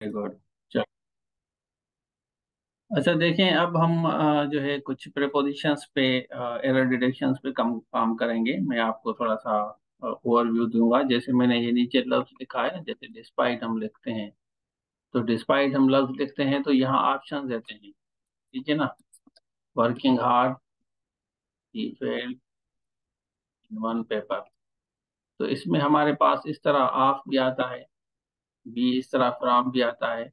Good. अच्छा देखें, अब हम जो है, कुछ प्रेपोजिशंस पे एरर डिटेक्शंस पे कम, काम करेंगे। मैं आपको थोड़ा सा ओवरव्यू दूँगा। जैसे मैंने ये नीचे लफ्ज लिखा है, जैसे डिस्पाइट हम लिखते हैं। तो डिस्पाइट हम लफ्ज लिखते हैं तो यहाँ ऑप्शन देते हैं। ठीक है ना? वर्किंग हार्ड वन पेपर तो इसमें हमारे पास इस तरह ऑफ़ भी आता है। बी इस तरह फ्राम भी आता है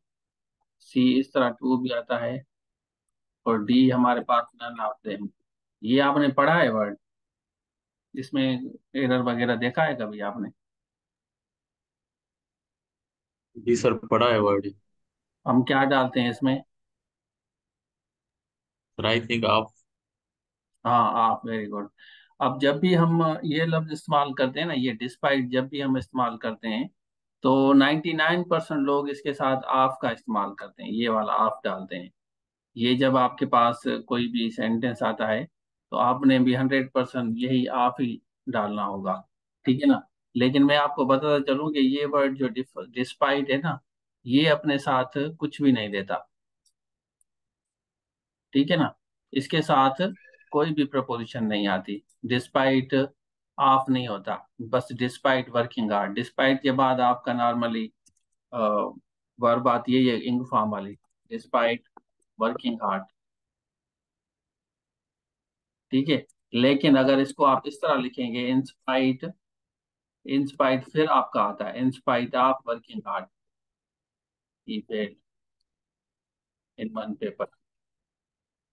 सी इस तरह टू भी आता है और डी हमारे पास नन आते हैं। ये आपने पढ़ा है वर्ड? इसमें एरर वगैरह देखा है कभी आपने? जी सर पढ़ा है वर्ड। हम क्या डालते हैं इसमें? सर आई थिंक आप। हाँ आप वेरी गुड अब जब भी हम ये लफ्ज इस्तेमाल करते हैं ना ये डिस्पाइट जब भी हम इस्तेमाल करते हैं तो 99% परसेंट लोग इसके साथ आफ का इस्तेमाल करते हैं, ये वाला आफ डालते हैं। ये जब आपके पास कोई भी सेंटेंस आता है तो आपने भी हंड्रेड परसेंट यही आफ ही डालना होगा, ठीक है ना? लेकिन मैं आपको बताता चलूँ कि ये वर्ड जो डिस्पाइट है ना, ये अपने साथ कुछ भी नहीं देता, ठीक है ना? इसके साथ कोई भी प्रपोजिशन नहीं आती। डिस्पाइट ऑफ़ नहीं होता। बस डिस्पाइट वर्किंग आवर्स डिस्पाइट के बाद आपका नॉर्मली वर्ब आती है ये इंग फॉर्म वाली। डिस्पाइट वर्किंग हार्ड ठीक है? लेकिन अगर इसको आप इस तरह लिखेंगे इंस्पाइट इंस्पाइट फिर आपका आता है। In spite of working hard in one paper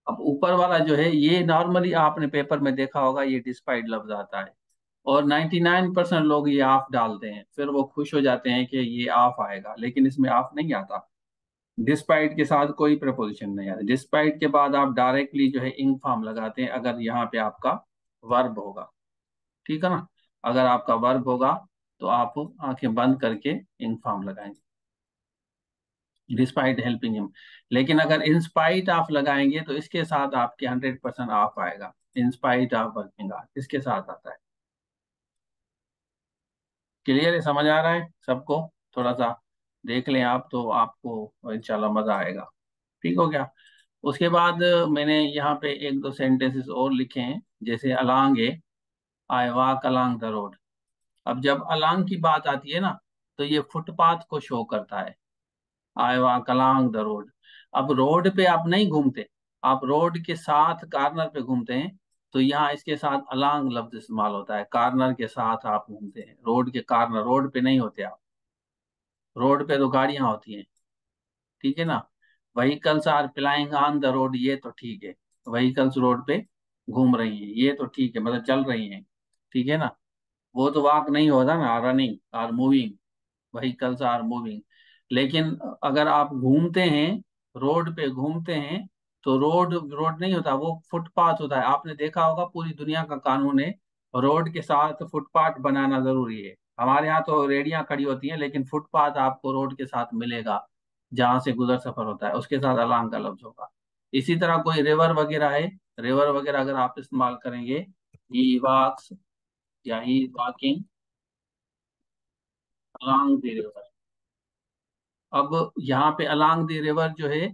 अब ऊपर वाला जो है, ये नॉर्मली आपने पेपर में देखा होगा, ये डिस्पाइट लफ्ज आता है। और 99% परसेंट लोग ये ऑफ़ डालते हैं, फिर वो खुश हो जाते हैं कि ये ऑफ़ आएगा, लेकिन इसमें ऑफ़ नहीं आता। डिस्पाइट के साथ कोई प्रपोजिशन नहीं आता। डिस्पाइट के बाद आप डायरेक्टली जो है इंग फॉर्म लगाते हैं, अगर यहाँ पे आपका वर्ब होगा। ठीक है ना? अगर आपका वर्ब होगा तो आप आँखें बंद करके इंग फॉर्म लगाएँगे। डिस्पाइट हेल्पिंग हिम लेकिन अगर इंस्पाइट ऑफ़ लगाएँगे तो इसके साथ आपके हंड्रेड परसेंट ऑफ़ आएगा। इंस्पाइट ऑफ़ वर्किंग इसके साथ आता है। क्लियर है? समझ आ रहा है सबको? थोड़ा सा देख लें आप तो आपको इंशाल्लाह मज़ा आएगा। ठीक हो गया? उसके बाद मैंने यहाँ पे एक दो सेंटेंसेस और लिखे हैं, जैसे अलांग है I walk along the road. अब जब अलांग की बात आती है ना तो ये फुटपाथ को शो करता है। I walk along the road. अब रोड पे आप नहीं घूमते, आप रोड के साथ कार्नर पे घूमते हैं तो यहाँ इसके साथ अलांग लफ्ज इस्तेमाल होता है। कार्नर के साथ आप घूमते हैं। रोड के कार्नर, रोड पे नहीं होते आप। रोड पे तो गाड़ियाँ होती हैं। ठीक है ना? Vehicles are plying on the road, ये तो ठीक है। वहीकल्स रोड पे घूम रही हैं, ये तो ठीक है मतलब चल रही हैं। ठीक है ना? वो तो वाक नहीं होता ना, running or moving, vehicles are moving. लेकिन अगर आप घूमते हैं, रोड पे घूमते हैं तो रोड रोड नहीं होता, वो फुटपाथ होता है। आपने देखा होगा पूरी दुनिया का कानून है, रोड के साथ फुटपाथ बनाना ज़रूरी है। हमारे यहाँ तो रेडियाँ खड़ी होती हैं, लेकिन फुटपाथ आपको रोड के साथ मिलेगा, जहाँ से गुजर सफ़र होता है, उसके साथ अलांग का लफ्ज होगा। इसी तरह कोई रिवर वगैरह है, रिवर वगैरह अगर आप इस्तेमाल करेंगे ही वॉक्स या he walking along the river. अब यहाँ पे अलांग द रिवर जो है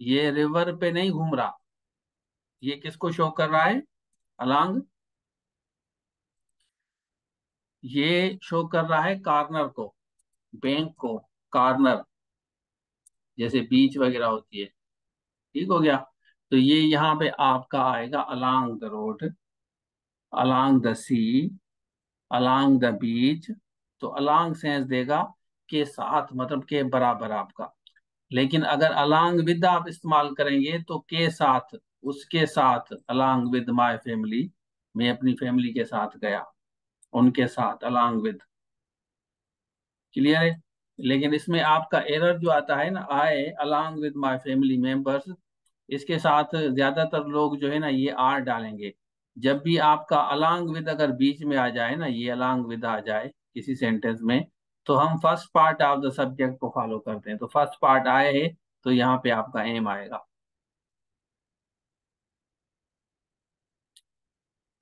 ये रिवर पे नहीं घूम रहा। ये किसको शो कर रहा है? अलांग ये शो कर रहा है कार्नर को बैंक को कार्नर जैसे बीच वगैरह होती है। ठीक हो गया? तो ये यहाँ पे आपका आएगा along the road along the sea along the beach तो अलांग सेंस देगा के साथ मतलब के बराबर आपका। लेकिन अगर अलांग विद आप इस्तेमाल करेंगे तो के साथ, उसके साथ अलांग विद माय फैमिली, मैं अपनी फैमिली के साथ गया, उनके साथ अलांग विद क्लियर है? लेकिन इसमें आपका एरर जो आता है ना, I along with my family members, इसके साथ ज़्यादातर लोग जो है ना, ये आर डालेंगे। जब भी आपका अलांग विद अगर बीच में आ जाए ना, ये अलांग विद आ जाए, किसी सेंटेंस में तो हम first part of the subject को फॉलो करते हैं। तो फ़र्स्ट पार्ट आए है तो यहाँ पे आपका एम आएगा।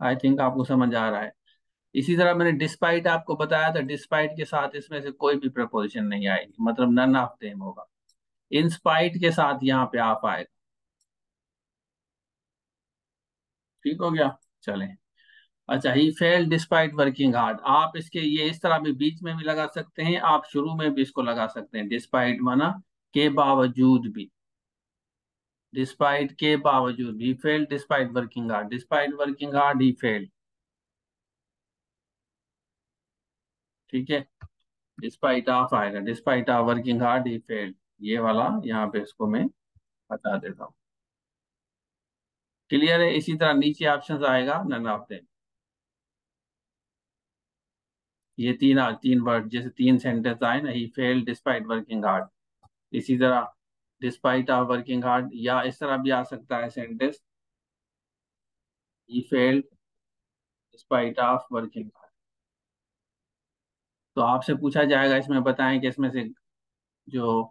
आई थिंक आपको समझ आ रहा है। इसी तरह मैंने डिस्पाइट आपको बताया था डिस्पाइट के साथ इसमें से कोई भी प्रपोजिशन नहीं आएगी। मतलब नन ऑफ़ देम होगा। इन स्पाइट के साथ यहाँ पे आप आएगा। ठीक हो गया? चलें। अच्छा he fail despite working hard आप इसके ये इस तरह भी बीच में भी लगा सकते हैं, आप शुरू में भी इसको लगा सकते हैं। डिस्पाइट माना के बावजूद भी। डिस्पाइट के बावजूद he fail despite working hard despite working hard he fail ठीक है? डिस्पाइट ऑफ़ आएगा। Despite of working hard he fail ये वाला यहाँ पे इसको मैं बता देता हूँ। क्लियर है? इसी तरह नीचे ऑप्शन आएगा नन ऑफ़ देम ये तीन तीन वर्ड जैसे तीन सेंटेंस आए ना he fail despite working hard इसी तरह डिस्पाइट ऑफ़ वर्किंग हार्ड या इस तरह भी आ सकता है sentence he failed despite of working hard तो आपसे पूछा जाएगा इसमें बताएँ कि इसमें से जो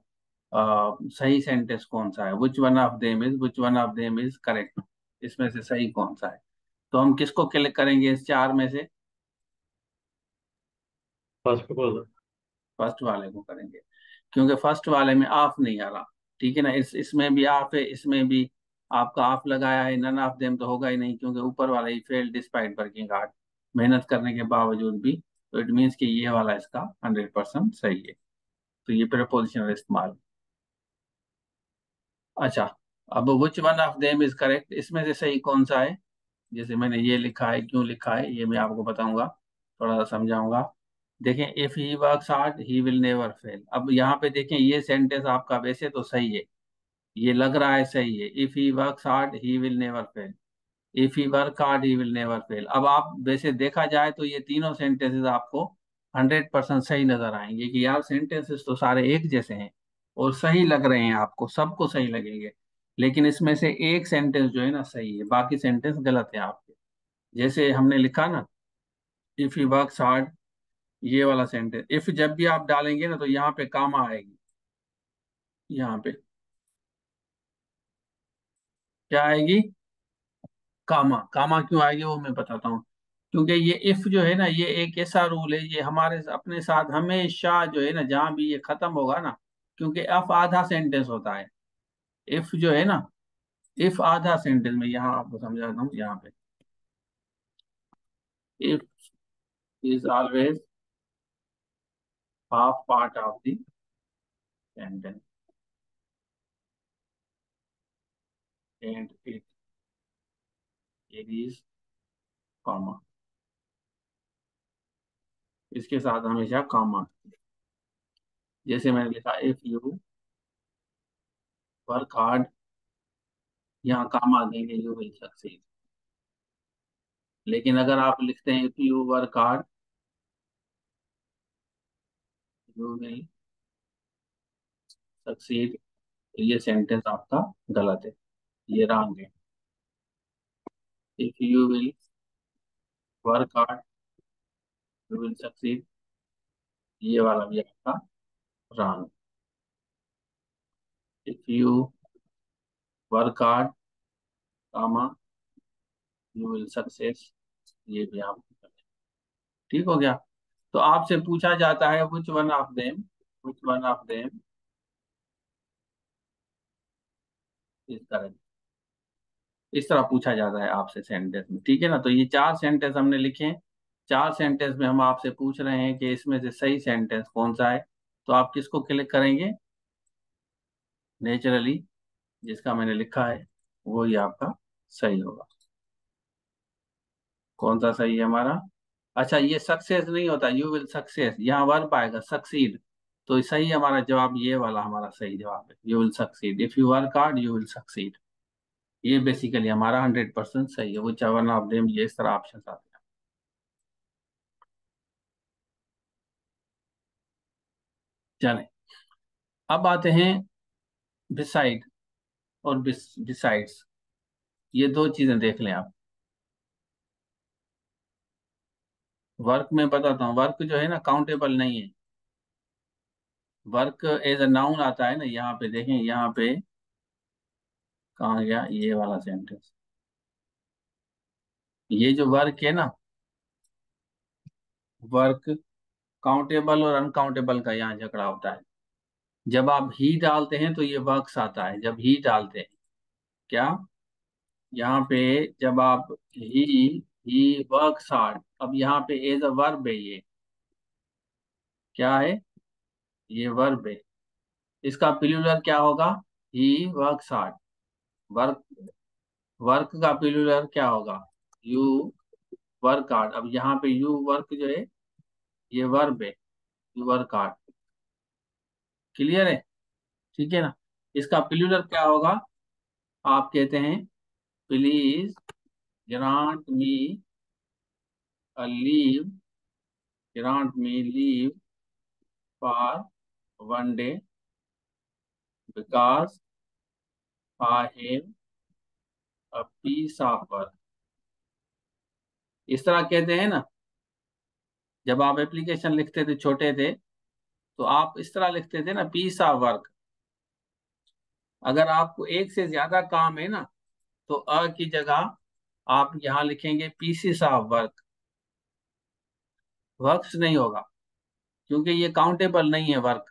आ, सही सेंटेंस कौन सा है? Which one of them is which one of them is correct इसमें से सही कौन सा है? तो हम किसको क्लिक करेंगे इस चार में से? फ़र्स्ट को फ़र्स्ट वाले को करेंगे, क्योंकि फ़र्स्ट वाले में ऑफ़ नहीं आ रहा, ठीक है ना? इस, इसमें भी ऑफ़ है, इसमें भी आपका ऑफ़ लगाया है, नन ऑफ़ देम तो होगा ही नहीं, क्योंकि ऊपर वाला he fail despite working hard मेहनत करने के बावजूद भी तो इट मीन्स कि ये वाला इसका हंड्रेड परसेंट सही है। तो ये प्रपोजिशनल इस्तेमाल। अच्छा अब which one of them is correct इसमें से सही कौन सा है? जैसे मैंने ये लिखा है, क्यों लिखा है, ये मैं आपको बताऊँगा, थोड़ा सा समझाऊँगा। देखें if he works hard he will never fail अब यहाँ पे देखें, ये सेंटेंस आपका वैसे तो सही है। ये लग रहा है सही है। If he works hard he will never fail if he work hard he will never fail अब आप वैसे देखा जाए तो ये तीनों सेंटेंसेस आपको हंड्रेड परसेंट सही नज़र आएँगे कि यार सेंटेंसेस तो सारे एक जैसे हैं और सही लग रहे हैं आपको, सबको सही लगेंगे। लेकिन इसमें से एक सेंटेंस जो है ना सही है, बाकी सेंटेंस गलत है आपके। जैसे हमने लिखा ना इफ़ ही वर्क हार्ड ये वाला सेंटेंस इफ़ जब भी आप डालेंगे ना तो यहाँ पे कामा आएगी। यहाँ पे। क्या आएगी? कामा कामा क्यों आएगी, वो मैं बताता हूँ। क्योंकि ये इफ़ जो है ना, ये एक ऐसा रूल है, ये हमारे अपने साथ हमेशा जो है ना, जहाँ भी ये खत्म होगा ना, क्योंकि एफ़ आधा सेंटेंस होता है। इफ़ जो है ना इफ़ आधा सेंटेंस में, यहाँ आपको समझाता हूँ, यहाँ पे। If is always half part of the sentence and it it is comma. इसके साथ हमेशा कामा जैसे मैंने लिखा इफ़ यू वर्क हार्ड यहाँ कामा देंगे यू विल सक्सीड लेकिन अगर आप लिखते हैं if you work hard you will succeed ये सेंटेंस आपका गलत है। ये रॉन्ग है। If you will work hard you will succeed ये वाला भी आपका wrong if you work hard comma you will success ये भी आप ठीक हो गया? तो आपसे पूछा जाता है which one of them which one of them is correct इस तरह पूछा जाता है आपसे सेंटेंस में, ठीक है ना? तो ये चार सेंटेंस हमने लिखे हैं। चार सेंटेंस में हम आपसे पूछ रहे हैं कि इसमें से सही सेंटेंस कौन सा है? तो आप किसको क्लिक करेंगे? नेचुरली जिसका मैंने लिखा है वो ही आपका सही होगा। कौन सा सही है हमारा? अच्छा ये सक्सेस नहीं होता यू विल सक्सेस यहाँ वर्ब आएगा सक्सीड तो सही हमारा जवाब ये वाला, हमारा सही जवाब है you will succeed if you work hard you will succeed ये बेसिकली हमारा हंड्रेड परसेंट सही है वो चावन ऑफ़ देम ये इस तरह ऑप्शन आते हैं। चलें। अब आते हैं बिसाइड और बिसाइड्स ये दो चीज़ें देख लें आप। वर्क में बताता हूँ। वर्क जो है ना काउंटेबल नहीं है। वर्क एज अ नाउन आता है ना, यहाँ पे देखें, यहाँ पे कहा गया ये वाला सेंटेंस ये जो वर्क है ना वर्क काउंटेबल और अनकाउंटेबल का यहाँ झगड़ा होता है। जब आप ही डालते हैं तो ये वर्क्स आता है, जब ही डालते हैं। क्या? यहाँ पे जब आप ही ही वर्क्स हार्ड अब यहाँ पे एज अ वर्ब है ये। क्या है? ये वर्ब है। इसका प्लूरल क्या होगा? He works hard work work का प्लूरल क्या होगा? यू वर्क हार्ड अब यहाँ पे यू वर्क जो है, ये वर्ब है। यू वर्क हार्ड क्लियर है? ठीक है ना? इसका प्लूरल क्या होगा? आप कहते हैं please grant me a leave grant me leave for one day because I have a piece of work इस तरह कहते हैं ना, जब आप एप्लीकेशन लिखते थे, छोटे थे तो आप इस तरह लिखते थे ना पीस ऑफ़ वर्क अगर आपको एक से ज़्यादा काम है ना तो अ की जगह आप यहाँ लिखेंगे पीसीस ऑफ़ वर्क वर्क्स नहीं होगा, क्योंकि ये काउंटेबल नहीं है वर्क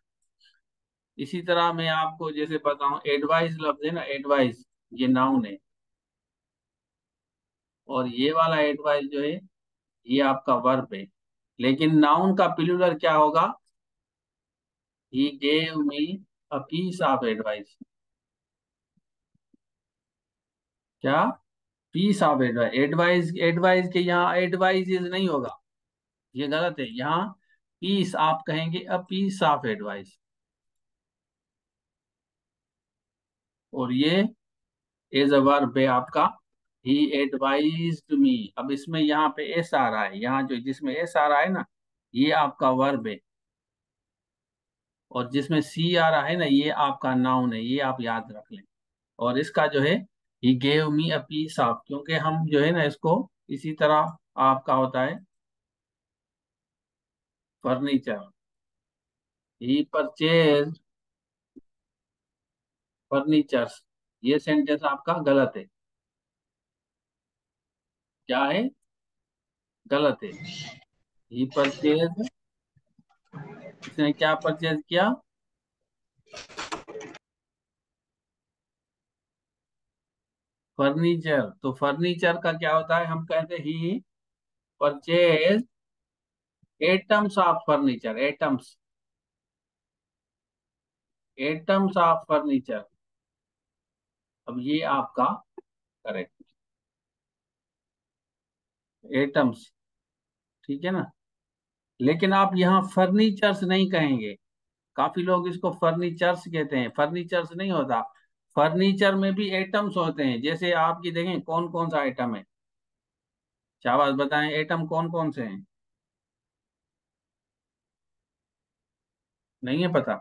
इसी तरह मैं आपको जैसे बताऊँ एडवाइस लफ्ज है ना एडवाइस ये नाउन है। और ये वाला एडवाइस जो है, ये आपका वर्ब है। लेकिन नाउन का प्लूरल क्या होगा? He gave me a piece of advice क्या? Piece of advice advice advice के यहाँ एडवाइस नहीं होगा। ये गलत है। यहाँ पीस आप कहेंगे अ पीस ऑफ़ एडवाइस और ये एज अ वर्ब है आपका। ही एडवाइज्ड मी अब इसमें यहाँ पे एस आ रहा है। यहाँ जो जिसमें एस आ रहा है ना, ये आपका वर्ब है। और जिसमें सी आ रहा है ना, ये आपका नाउन है। ये आप याद रख लें। और इसका जो है he gave me a piece of क्योंकि हम जो है ना, इसको इसी तरह आपका होता है। फर्नीचर। ही परचेज फर्नीचर्स, ये सेंटेंस आपका गलत है। क्या है? गलत है। ही परचेज, इसने क्या परचेज किया? फर्नीचर तो फर्नीचर का क्या होता है? हम कहते he, purchase items of furniture items items of furniture अब ये आपका करेक्ट एटम्स ठीक है ना? लेकिन आप यहाँ फर्नीचर्स नहीं कहेंगे। काफ़ी लोग इसको फर्नीचर्स कहते हैं। फर्नीचर्स नहीं होता। फर्नीचर में भी एटम्स होते हैं। जैसे आपकी देखें कौन कौन सा आइटम है? शाबाश, बताएँ एटम कौन कौन से हैं? नहीं है पता।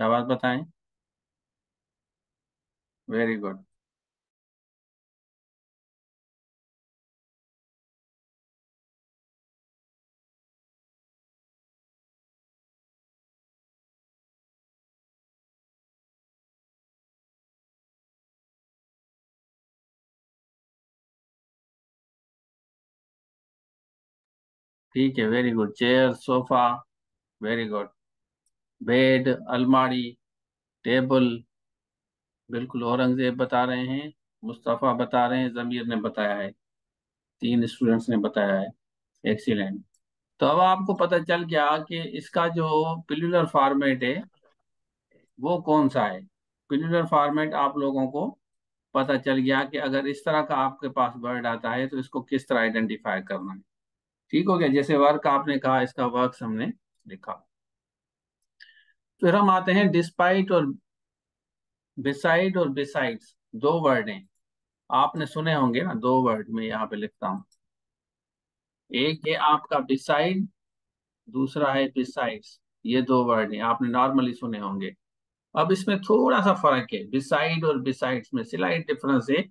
क्या बात बताएँ? वेरी गुड ठीक है very good chair sofa very good bed अलमारी टेबल बिल्कुल औरंगज़ेब बता रहे हैं, मुस्तफ़ा बता रहे हैं, जमीर ने बताया है, तीन स्टूडेंट्स ने बताया है। एक्सीलेंट तो अब आपको पता चल गया कि इसका जो पिलुलर फॉर्मेट है, वो कौन सा है? पिलुलर फॉर्मेट आप लोगों को पता चल गया कि अगर इस तरह का आपके पास वर्ड आता है तो इसको किस तरह आइडेंटिफाई करना है? ठीक हो गया, जैसे वर्क आपने कहा, इसका वर्क हमने लिखा। फिर हम आते हैं डिस्पाइट और बिसाइड और बिसाइड्स, दो वर्ड। हैं आपने सुने होंगे ना, दो वर्ड में यहाँ पे लिखता हूँ। एक है आपका बिसाइड दूसरा है बिसाइड्स, ये दो वर्ड हैं, आपने नॉर्मली सुने होंगे। अब इसमें थोड़ा सा फ़र्क है, बिसाइड और बिसाइड्स में स्लाइट डिफरेंस है।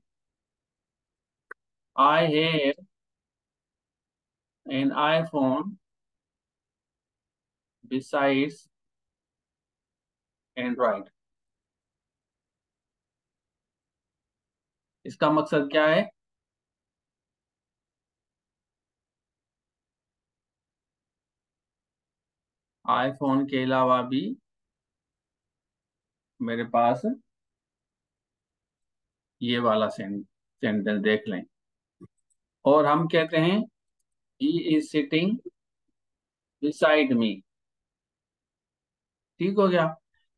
I have an iPhone besides Android? इसका मकसद क्या है आईफोन के अलावा भी मेरे पास ये वाला सेंटेंस देख लें और हम कहते हैं he is sitting beside me ठीक हो गया?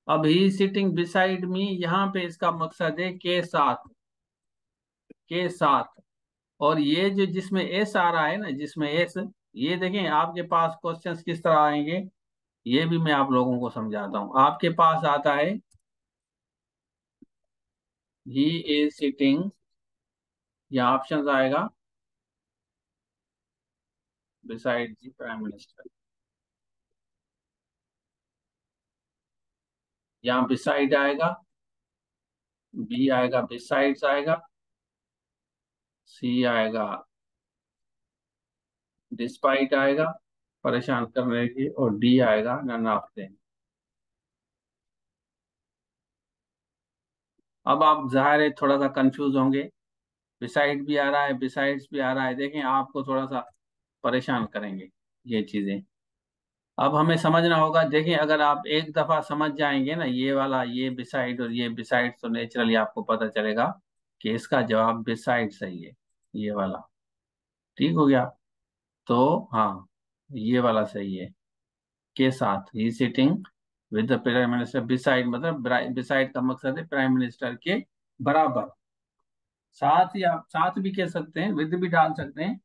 अब ही सिटिंग बिसाइड मी यहाँ पे इसका मकसद है के साथ के साथ। और ये जो जिसमें एस आ रहा है ना, जिसमें एस ये देखें, आपके पास क्वेश्चंस किस तरह आएँगे? ये भी मैं आप लोगों को समझाता हूँ। आपके पास आता है ही इज़ सिटिंग या ऑप्शन आएगा बिसाइड द प्राइम मिनिस्टर यहाँ बिसाइड आएगा बी आएगा बिसाइड्स आएगा सी आएगा। डिस्पाइट आएगा, परेशान करने की और डी आएगा, ना ऑफ़ देम अब आप ज़ाहिर है थोड़ा सा कंफ्यूज होंगे। बिसाइड भी आ रहा है बिसाइड्स भी आ रहा है। देखें, आपको थोड़ा सा परेशान करेंगे ये चीज़ें। अब हमें समझना होगा, देखिए अगर आप एक दफ़ा समझ जाएँगे ना, ये वाला, ये बिसाइड और ये बिसाइड तो नेचुरली आपको पता चलेगा कि इसका जवाब बिसाइड सही है, ये वाला। ठीक हो गया? तो हाँ ये वाला सही है। के साथ he sitting with the prime minister beside मतलब बिसाइड का मकसद है प्राइम मिनिस्टर के बराबर। साथ या साथ भी कह सकते हैं विद भी डाल सकते हैं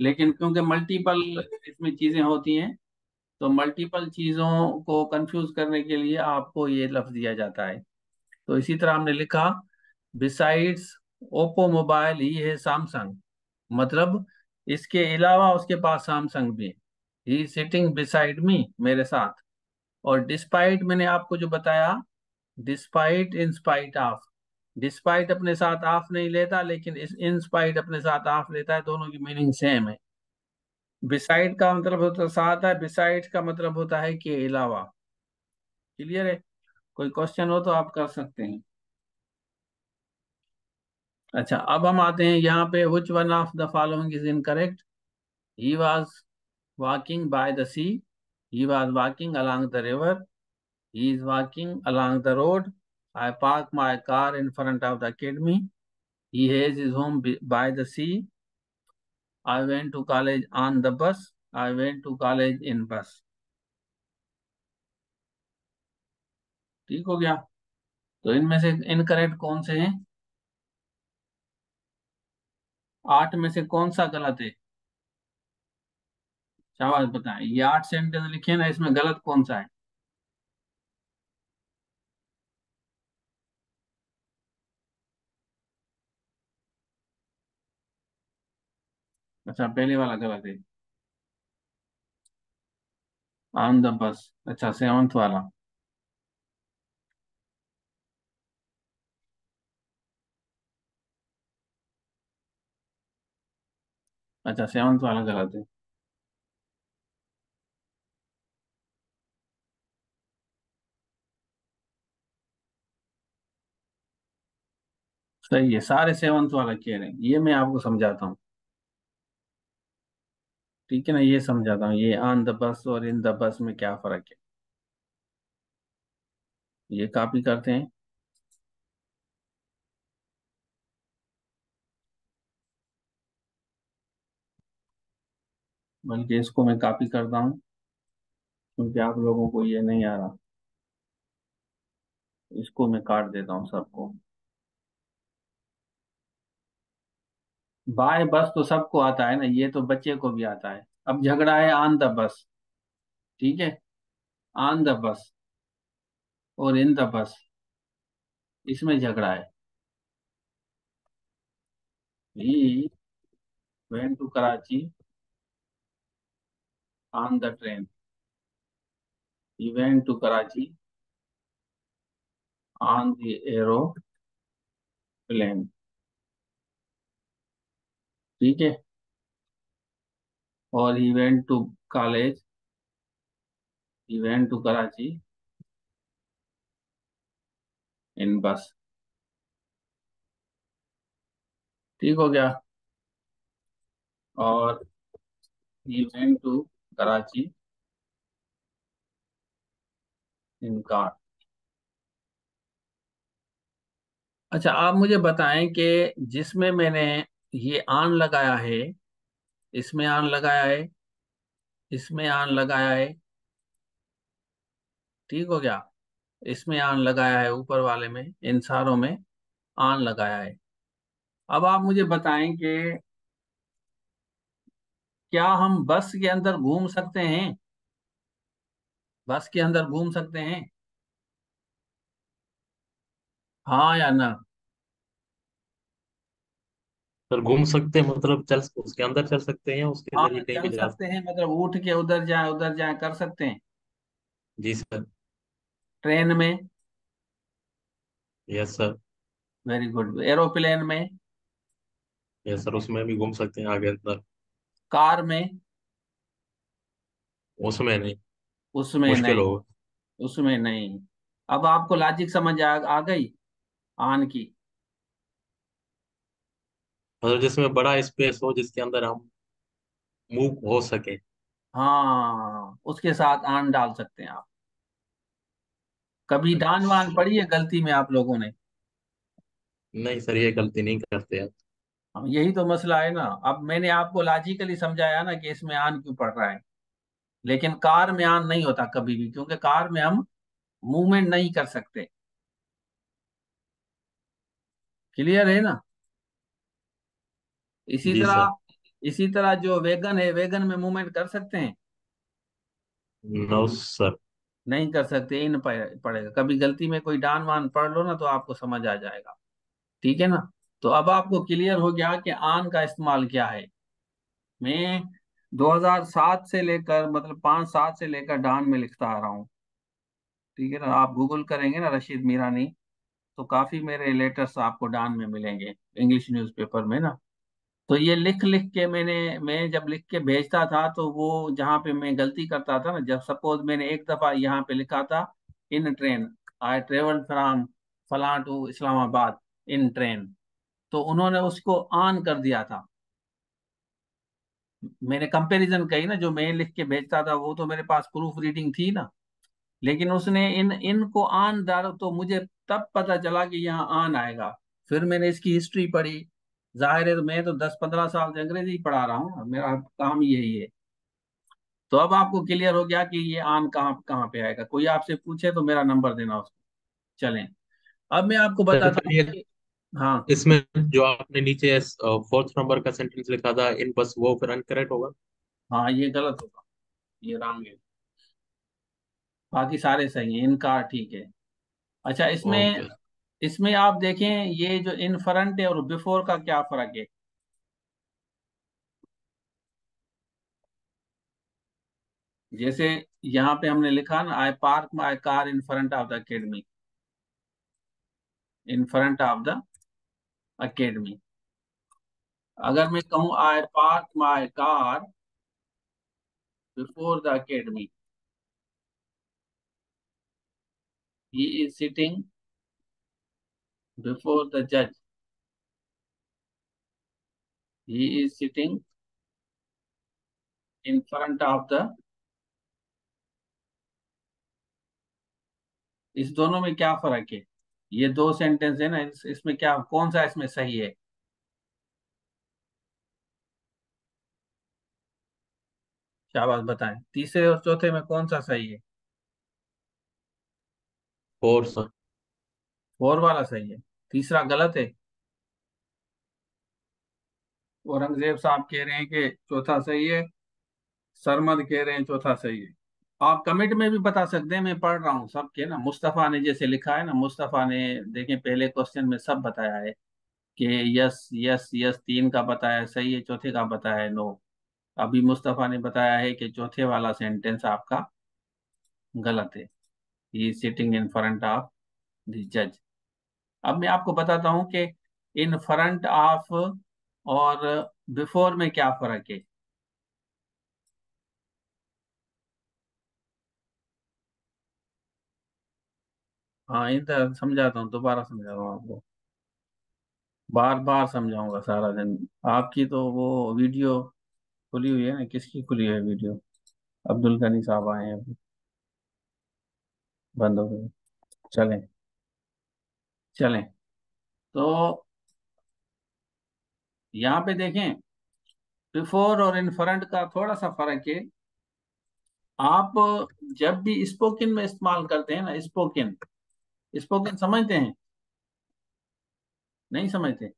लेकिन क्योंकि मल्टीपल इसमें चीज़ें होती हैं तो मल्टीपल चीज़ों को कंफ्यूज करने के लिए आपको ये लफ्ज दिया जाता है। तो इसी तरह हमने लिखा बिसाइड्स ओप्पो मोबाइल ही है सैमसंग मतलब इसके अलावा उसके पास सैमसंग भी है। सिटिंग बिसाइड मी मेरे साथ। और डिस्पाइट मैंने आपको जो बताया despite in spite of despite अपने साथ ऑफ़ नहीं लेता, लेकिन इस इन अपने साथ ऑफ़ लेता है, दोनों की मीनिंग सेम है। बिसाइड का मतलब होता, साथ है बिसाइड का मतलब होता है के अलावा। क्लियर है? कोई क्वेश्चन हो तो आप कर सकते हैं। अच्छा अब हम आते हैं यहाँ पे which one of the following is incorrect he was walking by the sea he was walking along the river he is walking along the road I park my car in front of the academy he has his home by the sea I went to college on the bus. I went to college in bus. ठीक हो गया। तो इनमें से incorrect कौन से हैं? आठ में से कौन सा गलत है? शाबाश बताएँ। ये आठ सेंटेंस लिखे ना, इसमें गलत कौन सा है? अच्छा पहले वाला गलत है। ऑन द बस अच्छा सेवंथ वाला। अच्छा सेवंथ वाला गलत है। सही है, सारे सेवंथ वाला कह रहे हैं। ये मैं आपको समझाता हूँ। ठीक है ना ये समझाता हूँ, ये ऑन द बस और इन द बस में क्या फ़र्क है? ये कॉपी करते हैं। बल्कि इसको मैं कॉपी करता हूँ, क्योंकि आप लोगों को ये नहीं आ रहा। इसको मैं काट देता हूँ सबको। बाय बस तो सबको आता है ना, ये तो बच्चे को भी आता है। अब झगड़ा है ऑन द बस, ठीक है? ऑन द बस और इन द बस, इसमें झगड़ा है। He went to Karachi, on the train he went to Karachi on the aeroplane ठीक है? और he went to college he went to Karachi in bus ठीक हो गया? और he went to Karachi in car अच्छा आप मुझे बताएँ कि जिसमें मैंने ये आन लगाया है, इसमें आन लगाया है, इसमें आन लगाया है। ठीक हो गया? इसमें आन लगाया है, ऊपर वाले में, इन सारों में आन लगाया है। अब आप मुझे बताएँ कि क्या हम बस के अंदर घूम सकते हैं? बस के अंदर घूम सकते हैं? हाँ या ना? सर घूम सकते हैं मतलब चल उसके अंदर चल सकते हैं उसके हाँ ज़रिए कहीं चल भी जा सकते हैं मतलब उठ के उधर जाए उधर जाए कर सकते हैं। हैं जी सर। ट्रेन में? Yes sir. Very good. Aeroplane में? यस सर उसमें भी घूम सकते हैं आगे अंदर। कार में? उसमें नहीं। उसमें मुश्किल नहीं। होगा। उसमें नहीं। अब आपको लॉजिक समझ आ, आ गई? आन की। मतलब जिसमें बड़ा स्पेस हो जिसके अंदर हम मूव हो सके। हाँ उसके साथ आन डाल सकते हैं आप। कभी डान वान अच्छा पड़ी है गलती में आप लोगों ने? नहीं सर ये गलती नहीं करते आप। यही तो मसला है ना। अब मैंने आपको लॉजिकली समझाया ना कि इसमें आन क्यों पड़ रहा है। लेकिन कार में आन नहीं होता कभी भी क्योंकि कार में हम मूवमेंट नहीं कर सकते। क्लियर है ना? इसी तरह इसी तरह जो वेगन है वेगन में मूवमेंट कर सकते हैं? No sir. नहीं कर सकते इन पड़ेगा। कभी गलती में कोई डान वान पढ़ लो ना तो आपको समझ आ जाएगा। ठीक है ना? तो अब आपको क्लियर हो गया कि आन का इस्तेमाल क्या है। मैं 2007 से लेकर मतलब पाँच सात से लेकर डान में लिखता आ रहा हूँ। ठीक है ना? आप गूगल करेंगे ना रशीद मीरानी तो काफ़ी मेरे लेटर्स आपको डान में मिलेंगे इंग्लिश न्यूज़पेपर में ना। तो ये लिख लिख के मैंने, मैं जब लिख के भेजता था तो वो जहाँ पे मैं गलती करता था ना, जब सपोज़ मैंने एक दफ़ा यहाँ पे लिखा था, in train, I travel from फला टू इस्लामाबाद, इन ट्रेन तो उन्होंने उसको ऑन कर दिया था। मैंने कंपैरिजन कही ना, जो मैं लिख के भेजता था, वो तो मेरे पास प्रूफ रीडिंग थी ना। लेकिन उसने इन, इनको ऑन डालो तो मुझे तब पता चला कि यहाँ ऑन आएगा। फिर मैंने इसकी हिस्ट्री पढ़ी ज़ाहिर है तो मैं तो दस पंद्रह साल से अंग्रेज़ी पढ़ा रहा हूँ मेरा काम यही है। तो अब आपको क्लियर हो गया कि ये ऑन कहाँ कहाँ पे आएगा। कोई आपसे पूछे तो मेरा नंबर देना उसको। चलें। अब मैं आपको बताता हूँ हाँ। इसमें जो आपने नीचे फोर्थ नंबर का सेंटेंस लिखा था इन बस वो फिर अनकरेक्ट होगा। हाँ ये गलत होगा। ये रॉन्ग है। बाकी सारे सही हैं इनका ठीक है। अच्छा इसमें इसमें आप देखें, ये जो इन फ्रंट है और बिफोर का क्या फ़र्क है? जैसे यहाँ पे हमने लिखा ना I park my car in front of the academy in front of the academy अगर मैं कहूँ I park my car before the academy he is sitting before the जज he is sitting in front of the इस दोनों में क्या फ़र्क है? ये दो सेंटेंस है ना इस, इसमें क्या कौन सा इसमें सही है? शाबाश बताएँ। तीसरे और चौथे में कौन सा सही है? फोर सर फोर वाला सही है। तीसरा गलत है। औरंगज़ेब साहब कह रहे हैं कि चौथा सही है, सरमद कह रहे हैं चौथा सही है। आप कमेंट में भी बता सकते हैं, मैं पढ़ रहा हूँ सबके ना। मुस्तफ़ा ने जैसे लिखा है ना, मुस्तफ़ा ने देखें, पहले क्वेश्चन में सब बताया है कि यस यस यस तीन का बताया सही है, चौथे का बताया है नो अभी मुस्तफ़ा ने बताया है कि चौथे वाला सेंटेंस आपका गलत है। He sitting in front of the जज अब मैं आपको बताता हूँ कि इन फ्रंट ऑफ़ और बिफोर में क्या फ़र्क है? हाँ इधर समझाता हूँ, दोबारा समझाता हूँ आपको। बार बार समझाऊँगा सारा दिन। आपकी तो वो वीडियो खुली हुई है ना? किसकी खुली है वीडियो? अब्दुल गनी साहब आए हैं अभी। बंद हो गए चलें। चलें। तो यहाँ पे देखें बिफोर और इन फ्रंट का थोड़ा सा फ़र्क है। आप जब भी स्पोकन में इस्तेमाल करते हैं ना स्पोकन स्पोकन समझते हैं? नहीं समझते?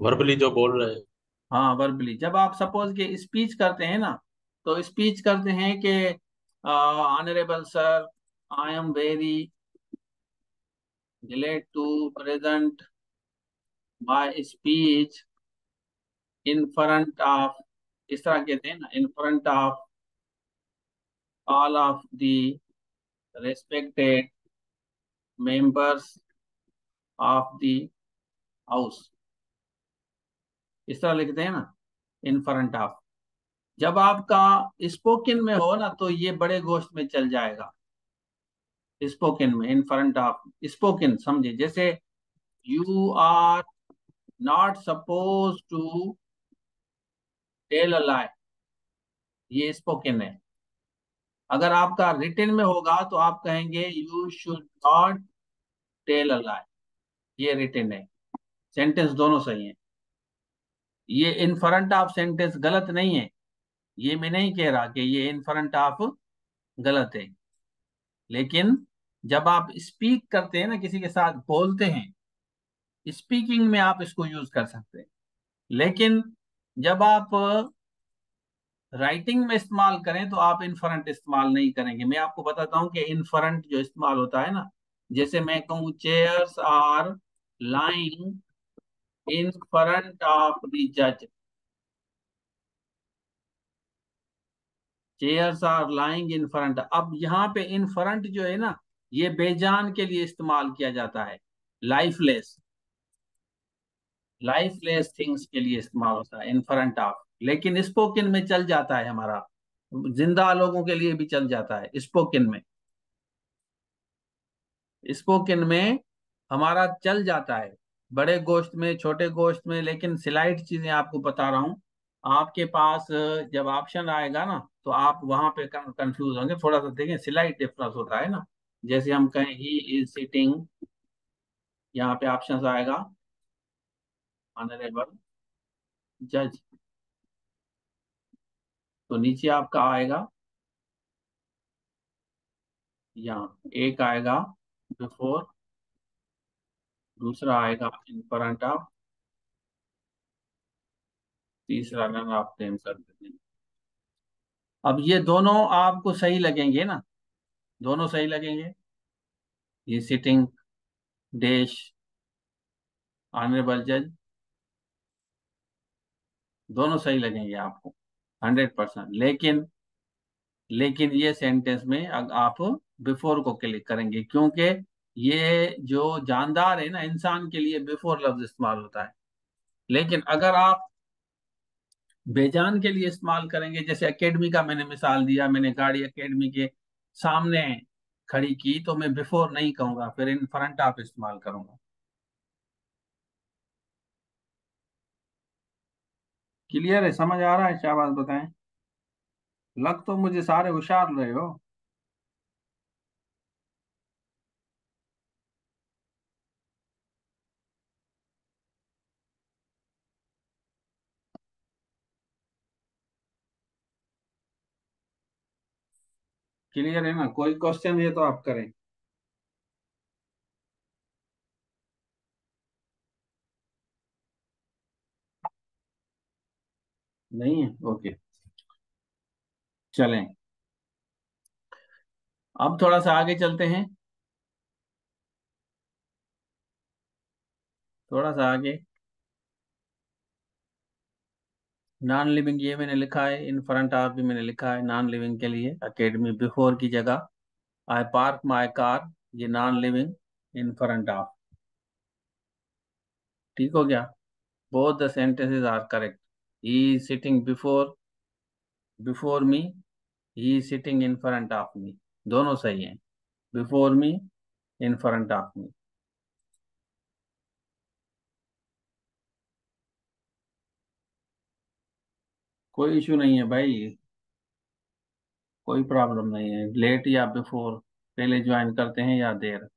वर्बली जो बोल रहे हैं। हाँ वर्बली जब आप सपोज़ के स्पीच करते हैं ना तो स्पीच करते हैं कि honourable sir I am very glad to present my speech in front of इस तरह कहते हैं ना in front of all of the respected members of the house इस तरह लिखते हैं ना इन फ्रंट ऑफ़ जब आपका स्पोकन में हो ना तो ये बड़े गोश्त में चल जाएगा स्पोकन में इन फ्रंट ऑफ़ स्पोकन समझे? जैसे you are not suppose to tell a lie ये स्पोकन है। अगर आपका रिटर्न में होगा तो आप कहेंगे you should not tell a lie ये रिटर्न है। सेंटेंस दोनों सही है। ये इन फ्रंट ऑफ़ सेंटेंस गलत नहीं है। ये मैं नहीं कह रहा कि ये इन फ्रंट ऑफ़ गलत है। लेकिन जब आप स्पीक करते हैं ना किसी के साथ, बोलते हैं स्पीकिंग में आप इसको यूज़ कर सकते हैं। लेकिन जब आप राइटिंग में इस्तेमाल करें तो आप इनफरंट इस्तेमाल नहीं करेंगे। मैं आपको बताता हूँ कि इनफरंट जो इस्तेमाल होता है ना, जैसे मैं कहूँ chairs are lying in front of the जज chairs are lying in front अब यहाँ पे इन फ्रंट जो है ना ये बेजान के लिए इस्तेमाल किया जाता है। लाइफलेस लाइफलेस थिंग्स के लिए इस्तेमाल होता है इन फ्रंट ऑफ़ लेकिन स्पोकन में चल जाता है हमारा। ज़िंदा लोगों के लिए भी चल जाता है स्पोकन में। स्पोकन में हमारा चल जाता है। बड़े गोश्त में, छोटे गोश्त में, लेकिन सिलाइट चीज़ें आपको बता रहा हूँ। आपके पास, जब ऑप्शन आएगा ना तो आप वहाँ पे कंफ्यूज होंगे। थोड़ा सा देखें सिलाइट डिफरेंस होता है ना। जैसे हम कहें ही इज़ सिटिंग यहाँ पे ऑप्शन आएगा। ऑनरेबल जज तो नीचे आपका आएगा। यहाँ एक आएगा बिफोर दूसरा आएगा इन फ्रंट ऑफ़ तीसरा रन आप क्लेम कर देते अब ये दोनों आपको सही लगेंगे ना? दोनों सही लगेंगे। ये सिटिंग डेश ऑनरेबल जज दोनों सही लगेंगे आपको हंड्रेड परसेंट लेकिन लेकिन ये सेंटेंस में आप बिफोर को क्लिक करेंगे, क्योंकि ये जो जानदार है ना, इंसान के लिए बिफोर लफ्ज इस्तेमाल होता है। लेकिन अगर आप बेजान के लिए इस्तेमाल करेंगे, जैसे एकेडमी का मैंने मिसाल दिया, मैंने गाड़ी एकेडमी के सामने खड़ी की तो मैं बिफोर नहीं कहूँगा, फिर इन फ्रंट आप इस्तेमाल करूँगा। क्लियर है? समझ आ रहा है? शाहबाज बताएँ। लग तो मुझे सारे होशियार रहे हो। क्लियर है ना? कोई क्वेश्चन है तो आप करें। नहीं है? ओके। चलें। अब थोड़ा सा आगे चलते हैं। थोड़ा सा आगे। नॉन लिविंग ये मैंने लिखा है इन फ्रंट ऑफ़ भी मैंने लिखा है नॉन लिविंग के लिए अकेडमी बिफोर की जगह आई पार्क माई कार ये non living in front of ठीक हो गया? Both the sentences are correct he sitting before before me he sitting in front of me दोनों सही हैं. Before me in front of me कोई issue नहीं है भाई, कोई प्रॉब्लम नहीं है। लेट या बिफोर, पहले ज्वाइन करते हैं या देर।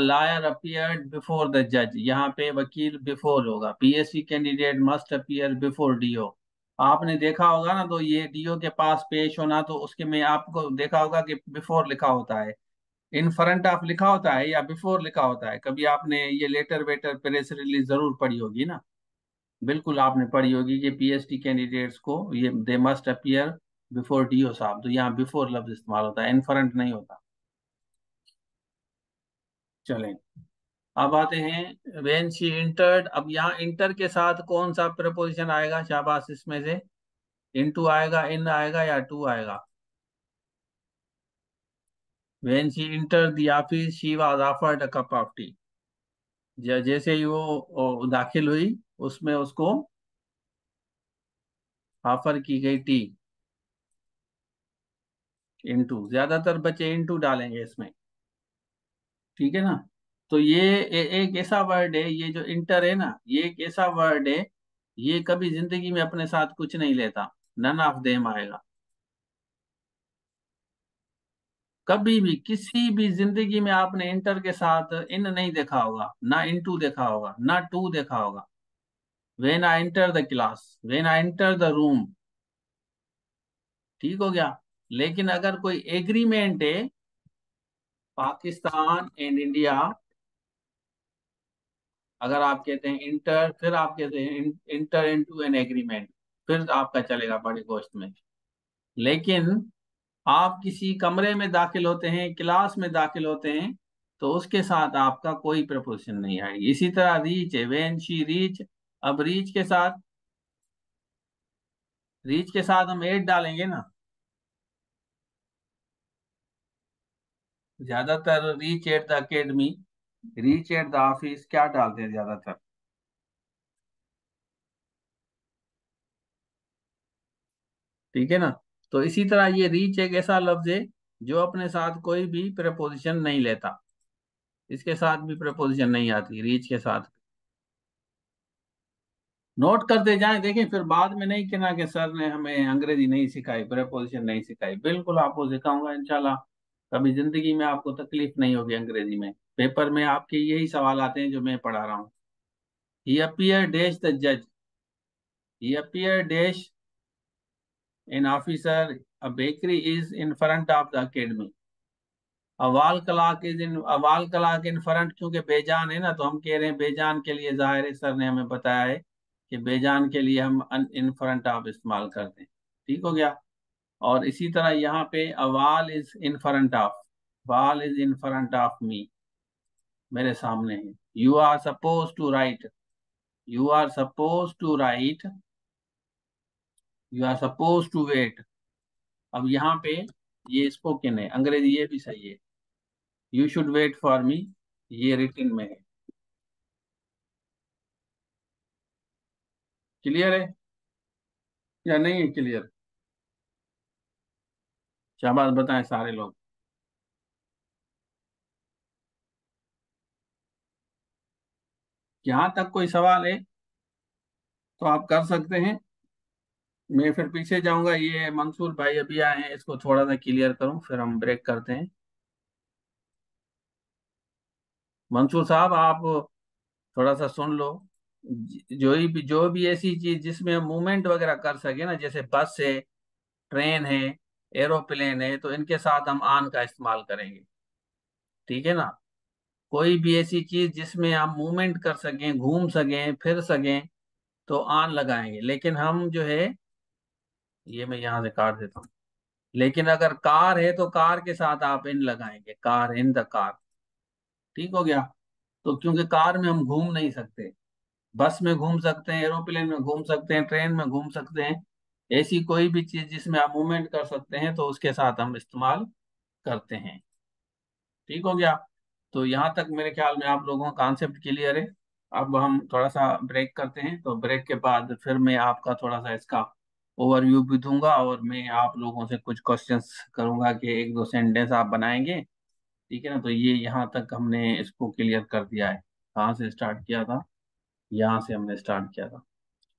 लायर अपियर्ड बिफोर द जज यहाँ पे वकील बिफोर होगा। PSC candidate must appear before DO आपने देखा होगा ना तो ये डीओ के पास पेश होना तो उसके में आपको देखा होगा कि बिफोर लिखा होता है। इन फ्रंट ऑफ़ लिखा होता है या बिफोर लिखा होता है? कभी आपने ये लेटर वेटर प्रेस रिलीज़ ज़रूर पढ़ी होगी ना। बिल्कुल आपने पढ़ी होगी कि पीएचडी कैंडिडेट्स को ये they must appear before DO साहब। तो यहाँ बिफोर लफ्ज इस्तेमाल होता है इन फ्रंट नहीं होता। चलें, अब आते हैं। वेन शी इंटर्ड अब यहाँ इंटर के साथ कौन सा प्रपोजिशन आएगा शाबाश इसमें से? इन टू आएगा इन आएगा या टू आएगा? When she enter the office she was offered a cup of tea जैसे ही वो दाखिल हुई उसमें उसको ऑफ़र की गई टी इनटू ज़्यादातर बच्चे इनटू डालेंगे इसमें। ठीक है ना? तो ये ए, एक ऐसा वर्ड है ये जो इंटर है ना ये एक ऐसा वर्ड है ये कभी ज़िंदगी में अपने साथ कुछ नहीं लेता। नन ऑफ़ देम आएगा। कभी भी किसी भी ज़िंदगी में आपने इंटर के साथ इन नहीं देखा होगा ना इनटू देखा होगा ना टू देखा होगा। When I enter the class when I enter the room ठीक हो गया? लेकिन अगर कोई एग्रीमेंट है, पाकिस्तान एंड इंडिया अगर आप कहते हैं इंटर फिर आप कहते हैं इंटर इनटू एन एग्रीमेंट फिर आपका चलेगा बड़ी गोश्त में। लेकिन आप किसी कमरे में दाखिल होते हैं क्लास में दाखिल होते हैं तो उसके साथ आपका कोई प्रपोजिशन नहीं आएगी इसी तरह रीच वेन शी रीच अब रीच के साथ रीच के साथ हम एट डालेंगे ना। ज़्यादातर reach at the academy reach at the office क्या डालते हैं ज़्यादातर? ठीक है ना? तो इसी तरह ये रीच एक ऐसा लफ्ज है जो अपने साथ कोई भी प्रपोजिशन नहीं लेता। इसके साथ भी प्रपोजिशन नहीं आती रीच के साथ। नोट करते जाएँ। देखें फिर बाद में नहीं कहना कि सर ने हमें अंग्रेज़ी नहीं सिखाई, प्रपोजिशन नहीं सिखाई। बिल्कुल आपको सिखाऊँगा इंशाल्लाह। कभी ज़िंदगी में आपको तकलीफ़ नहीं होगी अंग्रेज़ी में। पेपर में आपके यही सवाल आते हैं जो मैं पढ़ा रहा हूँ। ही अपियर डैश द जज he appear dash an officer. A bakery is in front of the academy. अवाल कलाक इज़ इन अवाल कलाक इन फ्रंट क्योंकि बेजान है ना तो हम कह रहे हैं बेजान के लिए ज़ाहिर सर ने हमें बताया है। कि बेजान के लिए हम इन फ्रंट ऑफ़ इस्तेमाल करते हैं। ठीक हो गया? और इसी तरह यहाँ पे a wall is in front of wall is in front of me मेरे सामने है। You are suppose to write you are suppose to write you are suppose to wait अब यहाँ पे ये स्पोकन है, अंग्रेज़ी ये भी सही है। You should wait for me ये रिटर्न में है। क्लियर है? या नहीं है क्लियर शाबाश, बताएँ सारे लोग। यहाँ तक कोई सवाल है तो आप कर सकते हैं। मैं फिर पीछे जाऊँगा। ये मंसूर भाई अभी आए हैं, इसको थोड़ा सा क्लियर करूँ, फिर हम ब्रेक करते हैं। मंसूर साहब, आप थोड़ा सा सुन लो। जो भी जो भी ऐसी चीज़ जिसमें मूवमेंट वगैरह कर सके ना, जैसे बस है ट्रेन है एरोप्लेन है तो इनके साथ हम आन का इस्तेमाल करेंगे। ठीक है ना? कोई भी ऐसी चीज़ जिसमें हम मूवमेंट कर सकें, घूम सकें, फिर सकें तो आन लगाएँगे। लेकिन हम जो है, ये मैं यहाँ से काट देता हूँ। लेकिन अगर कार है तो कार के साथ आप इन लगाएँगे। कार इन द कार ठीक हो गया? तो क्योंकि कार में हम घूम नहीं सकते। बस में घूम सकते हैं, एरोप्लेन में घूम सकते हैं, ट्रेन में घूम सकते हैं, ऐसी कोई भी चीज़ जिसमें आप मूवमेंट कर सकते हैं तो उसके साथ हम इस्तेमाल करते हैं। ठीक हो गया? तो यहाँ तक मेरे ख्याल में आप लोगों का कॉन्सेप्ट क्लियर है। अब हम थोड़ा सा ब्रेक करते हैं तो ब्रेक के बाद फिर मैं आपका थोड़ा सा इसका ओवरव्यू भी दूँगा और मैं आप लोगों से कुछ क्वेश्चंस करूँगा कि एक दो सेंटेंस आप बनाएँगे। ठीक है ना? तो ये यहाँ तक हमने इसको क्लियर कर दिया है। कहाँ से स्टार्ट किया था? यहाँ से हमने स्टार्ट किया था।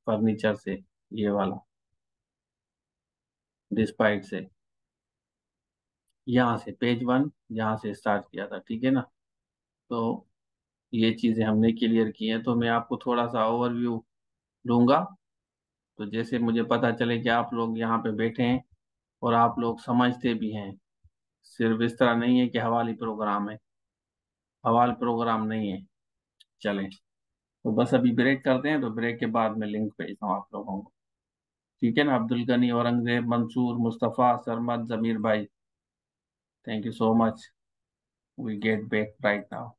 फर्नीचर से, ये वाला। डिस्पाइट से। यहाँ से पेज वन यहाँ से स्टार्ट किया था, ठीक है ना? तो ये चीज़ें हमने क्लियर की हैं तो मैं आपको थोड़ा सा ओवरव्यू दूँगा। तो जैसे मुझे पता चले कि आप लोग यहाँ पे बैठे हैं, और आप लोग समझते भी हैं, सिर्फ़ इस तरह नहीं है कि हवाली प्रोग्राम है। हवाल प्रोग्राम नहीं है। चलें। तो बस अभी ब्रेक करते हैं तो ब्रेक के बाद में लिंक भेजता हूँ आप लोगों को। ठीक है ना? अब्दुल गनी, औरंगज़ेब, मंसूर, मुस्तफ़ा सरमद जमीर भाई। Thank you so much we get back right now